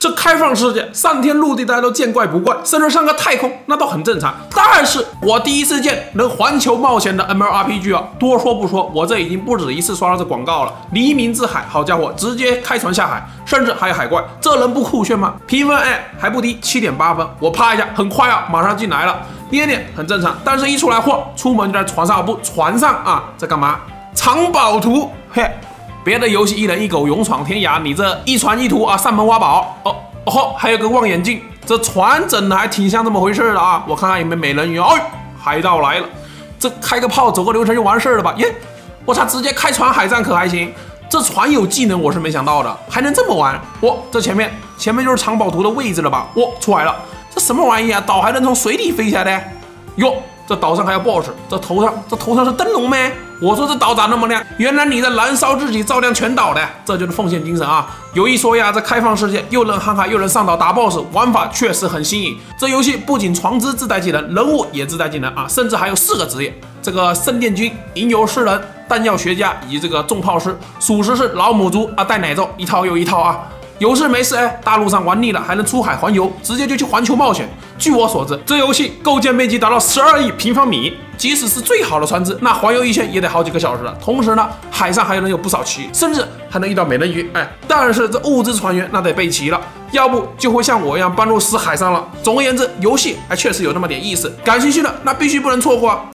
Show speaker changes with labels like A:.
A: 这开放世界，上天入地大家都见怪不怪，甚至上个太空那都很正常。但是我第一次见能环球冒险的 MLRPG 啊，多说不说，我这已经不止一次刷到这广告了。黎明之海，好家伙，直接开船下海，甚至还有海怪，这能不酷炫吗？评分哎还不低，七点八分。我啪一下，很快啊，马上进来了，捏捏很正常。但是一出来货，出门就在船上不船上啊，在干嘛？藏宝图，嘿。别的游戏一人一狗勇闯天涯，你这一船一图啊，上门挖宝哦哦吼，还有个望远镜，这船整的还挺像这么回事的啊！我看看有没有美人鱼，哎，海盗来了，这开个炮走个流程就完事了吧？耶，我操，直接开船海战可还行？这船有技能，我是没想到的，还能这么玩？哇，这前面前面就是藏宝图的位置了吧？哇，出来了，这什么玩意啊？岛还能从水里飞下来的？哟。这岛上还有 BOSS，这头上这头上是灯笼咩？我说这岛咋那么亮？原来你在燃烧自己，照亮全岛的，这就是奉献精神啊！有一说呀，这开放世界又能航海又能上岛打 BOSS，玩法确实很新颖。这游戏不仅船只自带技能，人物也自带技能啊，甚至还有四个职业：这个圣殿军、吟游诗人、弹药学家以及这个重炮师，属实是老母猪啊，带奶罩，一套又一套啊！有事没事哎，大陆上玩腻了，还能出海环游，直接就去环球冒险。据我所知，这游戏构建面积达到十二亿平方米，即使是最好的船只，那环游一圈也得好几个小时了。同时呢，海上还能有不少奇，甚至还能遇到美人鱼。哎，但是这物资船员那得备齐了，要不就会像我一样半路死海上了。总而言之，游戏还确实有那么点意思，感兴趣的那必须不能错过啊！